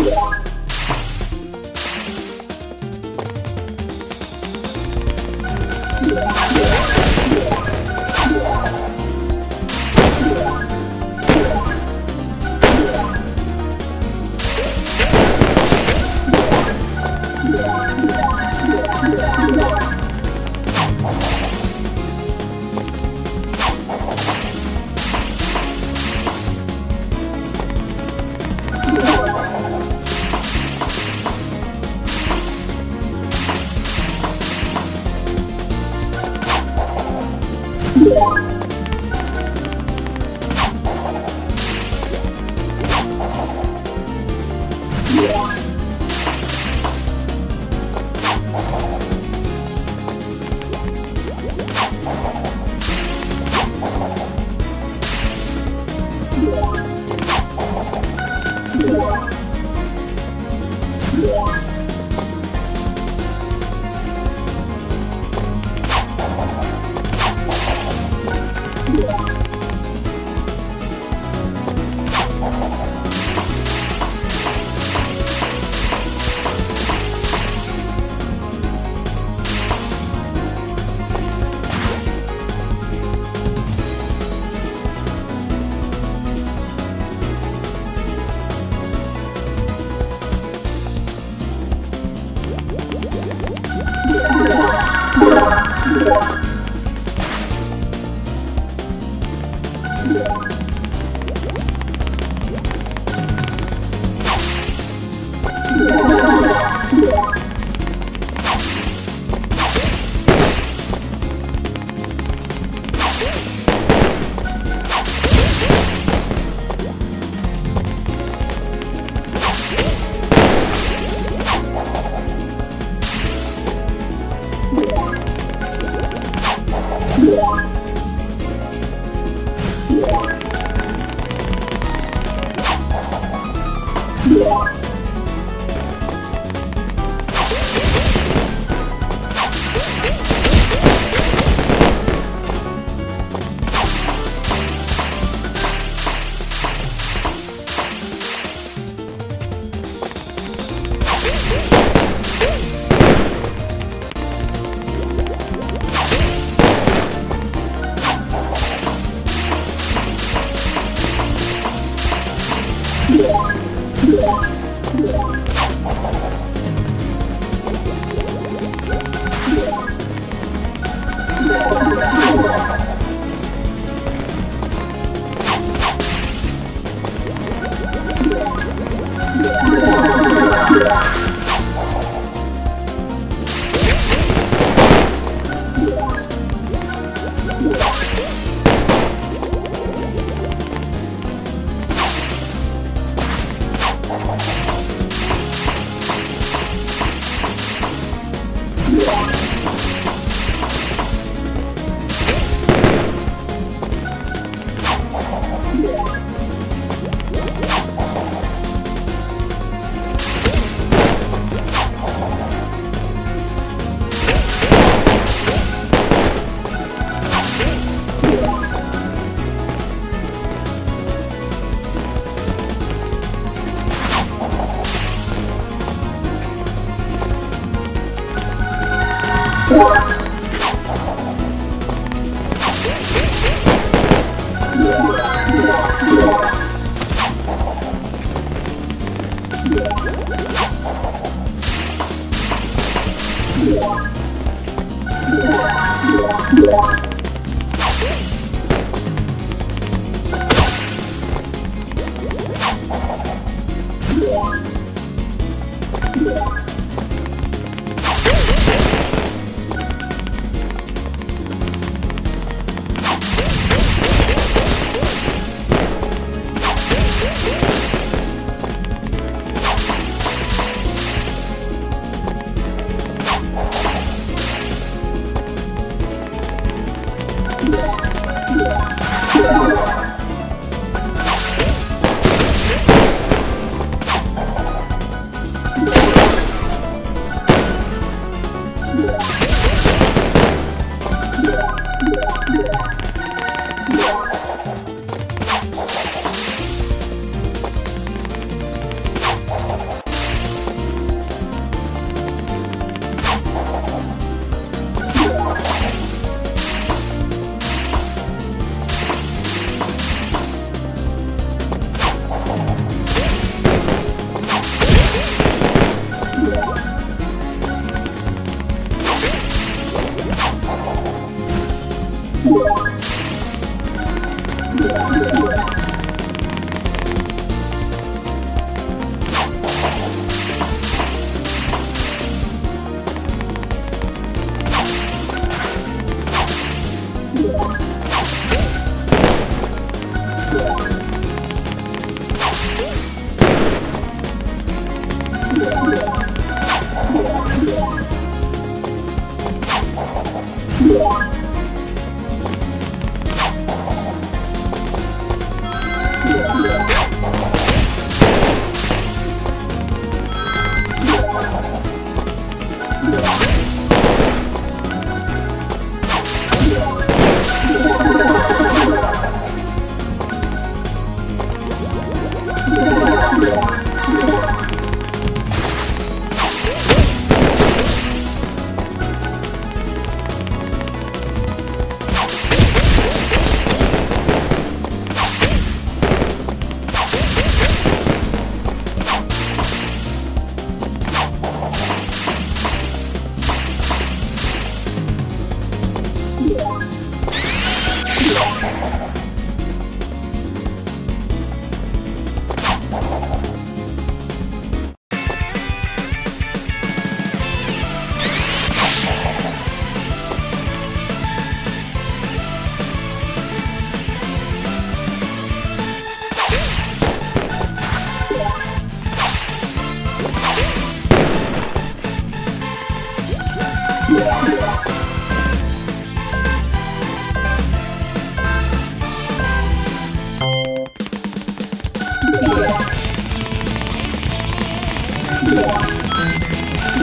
Yeah. you. Yeah.